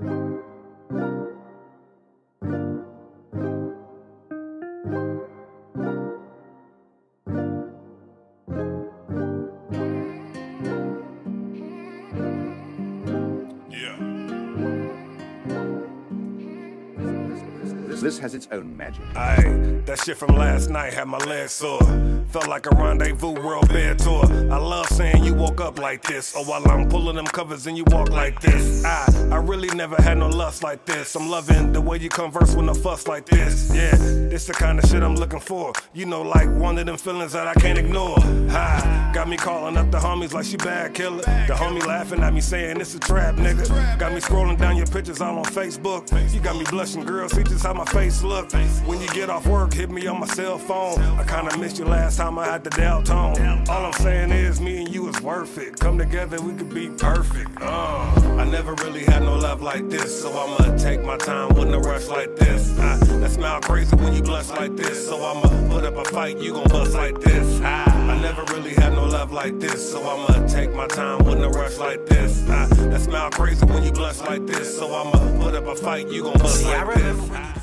Yeah this has its own magic. Aye, that shit from last night had my legs sore. Felt like a rendezvous world bed tour. I love saying you woke up like this, or while I'm pulling them covers and you walk like this. I, I never had no lust like this. I'm loving the way you converse with no fuss like this. Yeah, this the kind of shit I'm looking for. You know, like one of them feelings that I can't ignore. Hi, got me calling up the homies like she bad killer. The homie laughing at me saying it's a trap, nigga. Got me scrolling down your pictures all on Facebook. You got me blushing, girl. See just how my face look. When you get off work, hit me on my cell phone. I kinda missed you last time I had the tone. All I'm saying is, worth it. Come together, we could be perfect. Uh, I never really had no love like this, so I'ma take my time, wouldn't rush like this. I, that smile crazy when you blush like this, so I'ma put up a fight, you gon' bust like this. I, I never really had no love like this, so I'ma take my time, wouldn't rush like this. I, that smile crazy when you blush like this, so I'ma put up a fight, you gon' bust See, like this.